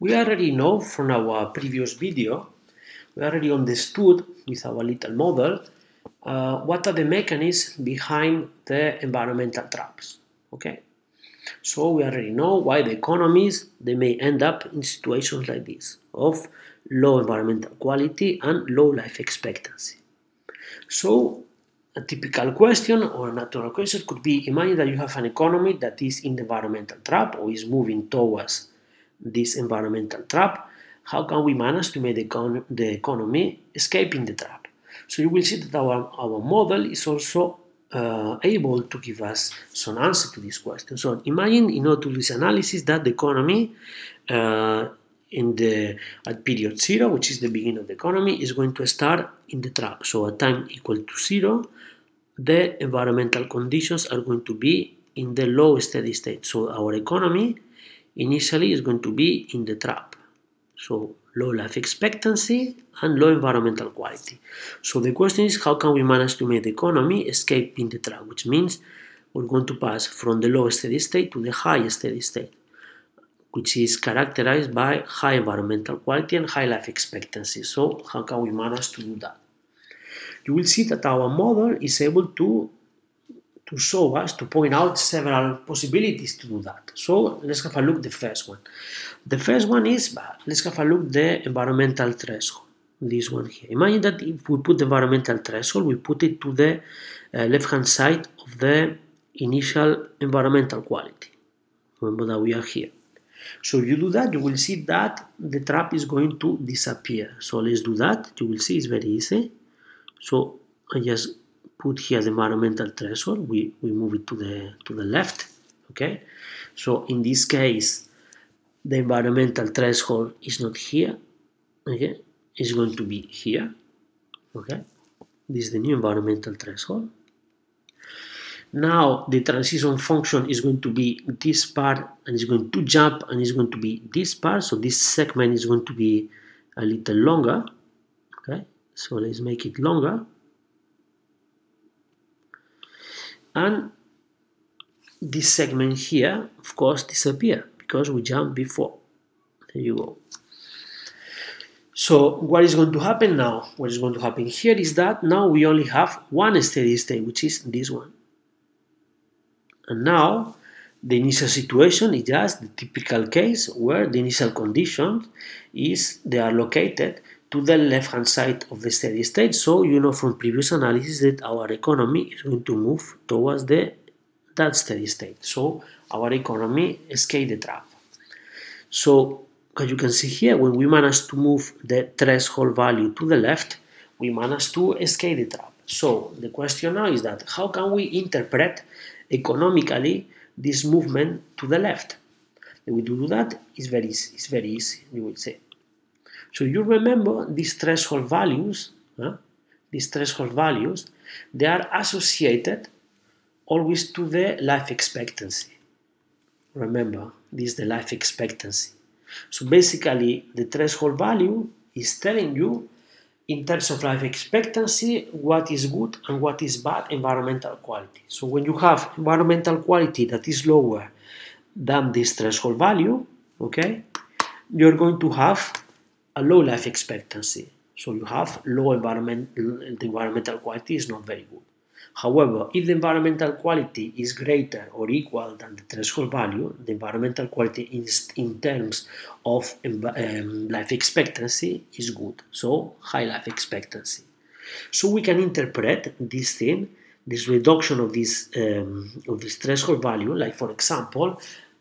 We already know from our previous video, we already understood with our little model uh, what are the mechanisms behind the environmental traps. Okay, so we already know why the economies they may end up in situations like this of low environmental quality and low life expectancy. So a typical question or a natural question could be imagine that you have an economy that is in the environmental trap or is moving towards this environmental trap. How can we manage to make the, econ the economy escaping the trap? So you will see that our, our model is also uh, able to give us some answer to this question. So imagine in order to this analysis that the economy uh, in the at period zero, which is the beginning of the economy, is going to start in the trap. So at time equal to zero, the environmental conditions are going to be in the low steady state. So our economy initially is going to be in the trap. So low life expectancy and low environmental quality. So the question is how can we manage to make the economy escape in the trap, which means we're going to pass from the low steady state to the high steady state, which is characterized by high environmental quality and high life expectancy. So how can we manage to do that? You will see that our model is able to to show us, to point out several possibilities to do that. So let's have a look the first one. The first one is, let's have a look the environmental threshold, this one here. Imagine that if we put the environmental threshold, we put it to the uh, left-hand side of the initial environmental quality. Remember that we are here. So you do that, you will see that the trap is going to disappear. So let's do that. You will see it's very easy. So I just put here the environmental threshold, we, we move it to the, to the left, okay? So in this case, the environmental threshold is not here, okay? It's going to be here, okay? This is the new environmental threshold. Now the transition function is going to be this part and it's going to jump and it's going to be this part. So this segment is going to be a little longer. Okay, so let's make it longer. And this segment here of course disappear because we jump before. There you go. So what is going to happen now? What is going to happen here is that now we only have one steady state which is this one. And now the initial situation is just the typical case where the initial condition is they are located to the left hand side of the steady state. So you know from previous analysis that our economy is going to move towards the that steady state. So our economy escape the trap. So as you can see here, when we manage to move the threshold value to the left, we manage to escape the trap. So the question now is that how can we interpret economically this movement to the left? The way to do that is very easy. It's very easy, you will say. So you remember these threshold values, huh? these threshold values, they are associated always to the life expectancy. Remember, this is the life expectancy. So basically, the threshold value is telling you in terms of life expectancy what is good and what is bad environmental quality. So when you have environmental quality that is lower than this threshold value, okay, you're going to have a low life expectancy. So you have low environment, the environmental quality is not very good. However, if the environmental quality is greater or equal than the threshold value, the environmental quality in terms of um, life expectancy is good. So high life expectancy. So we can interpret this thing, this reduction of this um, of this threshold value, like for example,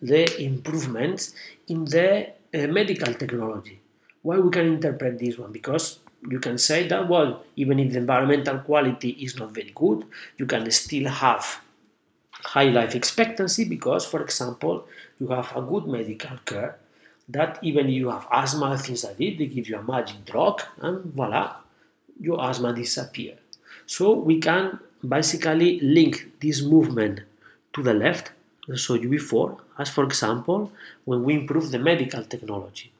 the improvements in the uh, medical technology why we can interpret this one? Because you can say that well even if the environmental quality is not very good you can still have high life expectancy because for example you have a good medical care that even if you have asthma things like this they give you a magic drug and voila your asthma disappear. So we can basically link this movement to the left showed you before as for example when we improve the medical technology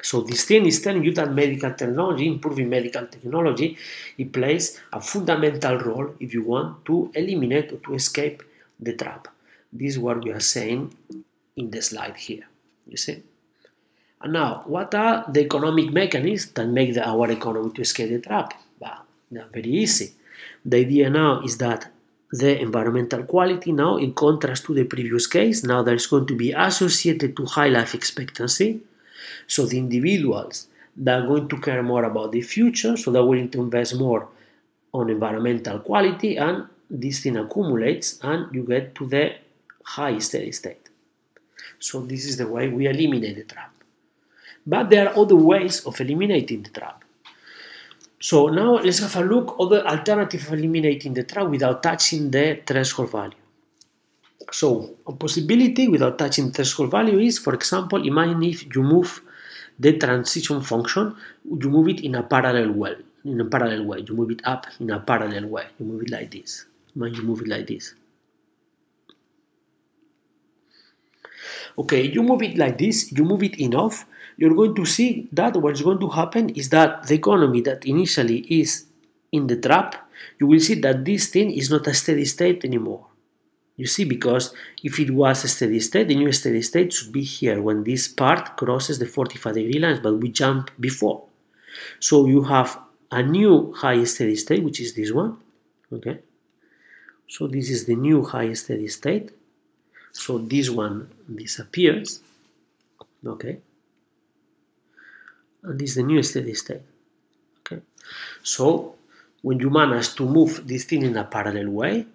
so this thing is telling you that medical technology, improving medical technology, it plays a fundamental role if you want to eliminate or to escape the trap. This is what we are saying in the slide here, you see. And now, what are the economic mechanisms that make the, our economy to escape the trap? Well, they're very easy. The idea now is that the environmental quality now, in contrast to the previous case, now there's going to be associated to high life expectancy. So the individuals that are going to care more about the future, so they're willing to invest more on environmental quality, and this thing accumulates, and you get to the high steady state. So this is the way we eliminate the trap. But there are other ways of eliminating the trap. So now let's have a look at the alternative of eliminating the trap without touching the threshold value. So a possibility without touching threshold value is, for example, imagine if you move the transition function, you move it in a parallel way, in a parallel way. You move it up in a parallel way. You move it like this. Imagine you move it like this. Okay, you move it like this, you move it enough, you're going to see that what's going to happen is that the economy that initially is in the trap, you will see that this thing is not a steady state anymore. You see, because if it was a steady state, the new steady state should be here when this part crosses the 45 degree lines, but we jump before. So you have a new high steady state, which is this one. Okay. So this is the new high steady state. So this one disappears. Okay and this is the new steady state. Okay, so when you manage to move this thing in a parallel way,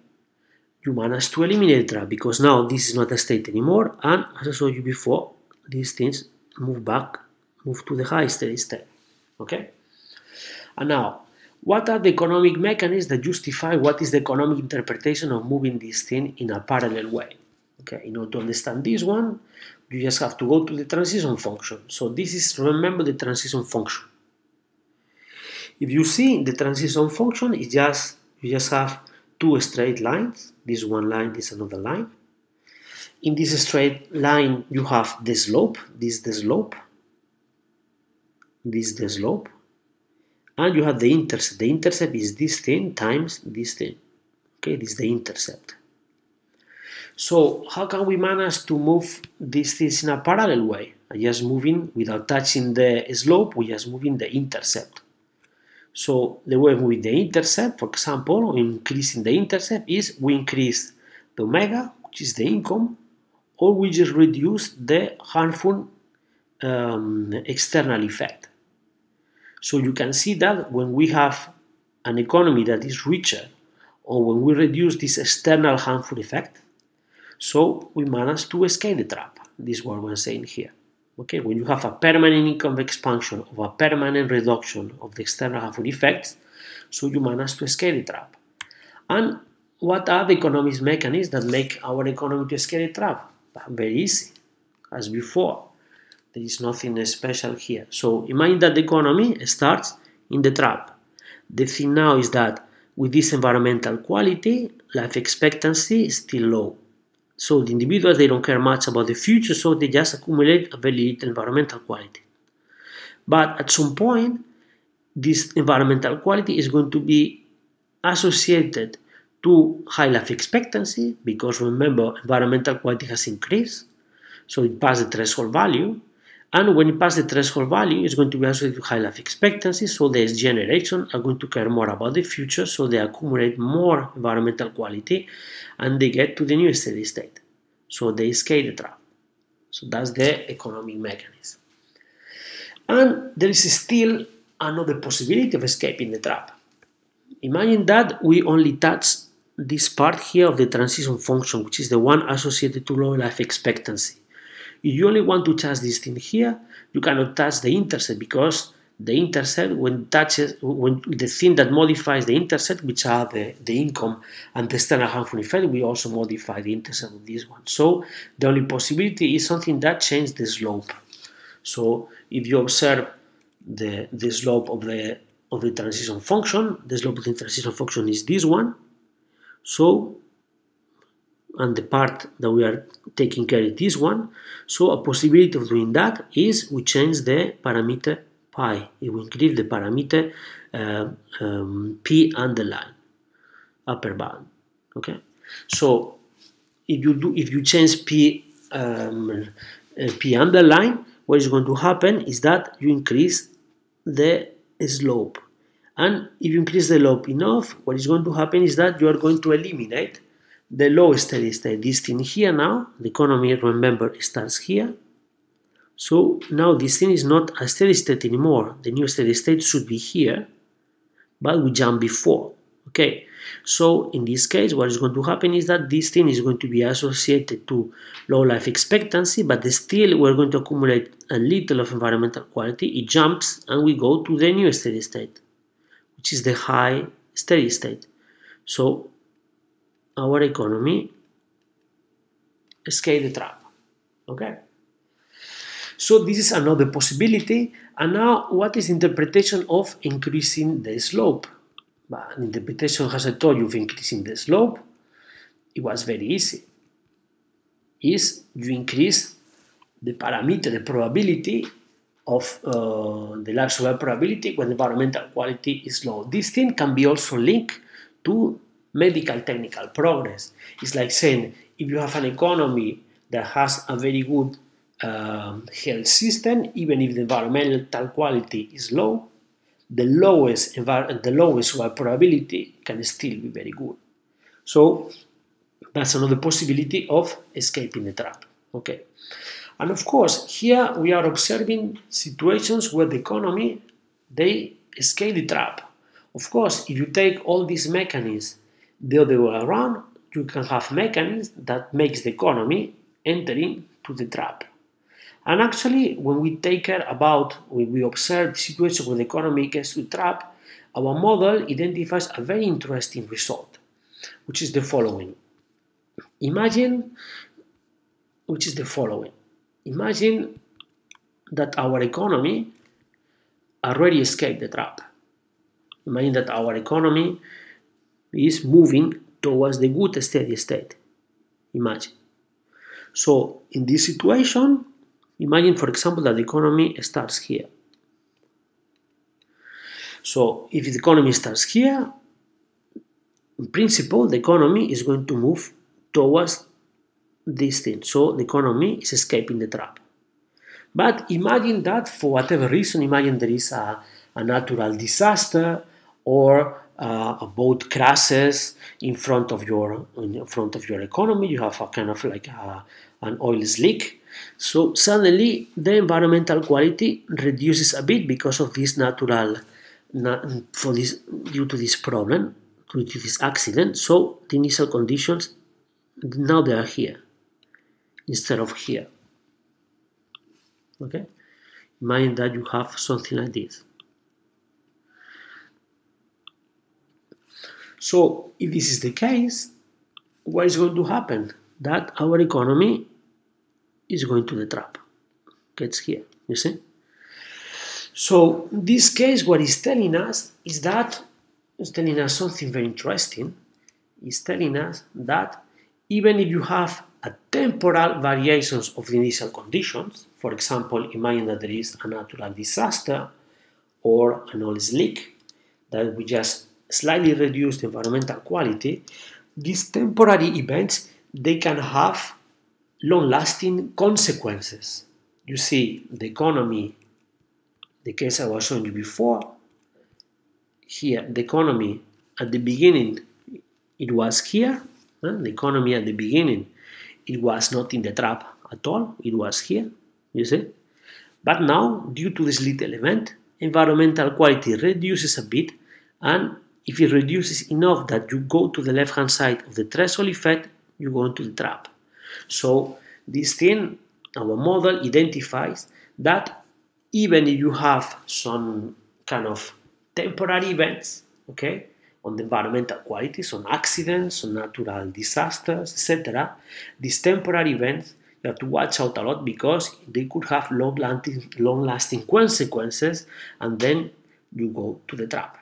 you manage to eliminate trap because now this is not a state anymore, and as I showed you before, these things move back, move to the high steady state. Okay, and now what are the economic mechanisms that justify what is the economic interpretation of moving this thing in a parallel way? Okay, in order to understand this one, you just have to go to the transition function. So this is, remember the transition function. If you see the transition function, it just you just have two straight lines. This one line, this another line. In this straight line, you have the slope. This the slope. This the slope. And you have the intercept. The intercept is this thing times this thing. Okay, this is the intercept. So how can we manage to move these things in a parallel way? Just moving without touching the slope, we just moving the intercept. So the way with the intercept, for example, increasing the intercept is we increase the omega, which is the income, or we just reduce the harmful um, external effect. So you can see that when we have an economy that is richer, or when we reduce this external harmful effect, so we manage to escape the trap. This is what we're saying here. Okay, when you have a permanent income expansion of a permanent reduction of the external harmful effects, so you manage to escape the trap. And what are the economic mechanisms that make our economy to escape the trap? Very easy, as before. There is nothing special here. So imagine that the economy starts in the trap. The thing now is that with this environmental quality, life expectancy is still low. So the individuals, they don't care much about the future, so they just accumulate a very little environmental quality. But at some point, this environmental quality is going to be associated to high life expectancy because remember environmental quality has increased so it passed the threshold value and when it passes the threshold value it's going to be associated to high life expectancy so the generation are going to care more about the future so they accumulate more environmental quality and they get to the new steady state. So they escape the trap. So that's the economic mechanism. And there is still another possibility of escaping the trap. Imagine that we only touch this part here of the transition function, which is the one associated to low life expectancy. You only want to touch this thing here, you cannot touch the intercept because the intercept when touches when the thing that modifies the intercept which are the, the income and the standard harmful effect we also modify the intercept of this one. So the only possibility is something that changes the slope. So if you observe the the slope of the of the transition function the slope of the transition function is this one. So and the part that we are taking care of this one so a possibility of doing that is we change the parameter pi. It will increase the parameter uh, um, p underline upper bound. Okay, so if you do if you change p um, uh, p underline, what is going to happen is that you increase the slope. And if you increase the slope enough, what is going to happen is that you are going to eliminate the low steady state. This thing here now, the economy, remember, starts here. So now this thing is not a steady state anymore. The new steady state should be here, but we jump before. Okay, so in this case, what is going to happen is that this thing is going to be associated to low life expectancy, but still we're going to accumulate a little of environmental quality. It jumps and we go to the new steady state, which is the high steady state. So our economy escape the trap. Okay. So this is another possibility. And now, what is interpretation of increasing the slope? An interpretation, as I told you, of increasing the slope, it was very easy. Is you increase the parameter, the probability of uh, the large probability when environmental quality is low. This thing can be also linked to medical technical progress. It's like saying if you have an economy that has a very good um, health system, even if the environmental quality is low, the lowest the lowest probability can still be very good. So that's another possibility of escaping the trap. Okay, and of course here we are observing situations where the economy they escape the trap. Of course, if you take all these mechanisms the other way around, you can have mechanisms that makes the economy entering to the trap. And actually, when we take care about, when we observe the situation where the economy gets to trap, our model identifies a very interesting result, which is the following. Imagine, which is the following. Imagine that our economy already escaped the trap. Imagine that our economy is moving towards the good steady state. Imagine. So in this situation, Imagine, for example, that the economy starts here. So if the economy starts here, in principle, the economy is going to move towards this thing. So the economy is escaping the trap. But imagine that for whatever reason, imagine there is a, a natural disaster or uh, boat crashes in front of your in front of your economy. You have a kind of like a, an oil slick. So suddenly the environmental quality reduces a bit because of this natural for this due to this problem due to this accident. So the initial conditions now they are here instead of here. Okay, imagine that you have something like this. So if this is the case, what is going to happen? That our economy is going to the trap. Gets here, you see? So this case, what is telling us is that it's telling us something very interesting. It's telling us that even if you have a temporal variations of the initial conditions, for example, imagine that there is a natural disaster or an oil leak that we just slightly reduced environmental quality, these temporary events they can have long-lasting consequences. You see, the economy, the case I was showing you before, here the economy at the beginning it was here, huh? the economy at the beginning it was not in the trap at all, it was here, you see. But now, due to this little event, environmental quality reduces a bit and if it reduces enough that you go to the left hand side of the threshold effect, you go into the trap. So this thing, our model identifies that even if you have some kind of temporary events, okay, on the environmental quality, some accidents, some natural disasters, etc., these temporary events you have to watch out a lot because they could have long-lasting long -lasting consequences and then you go to the trap.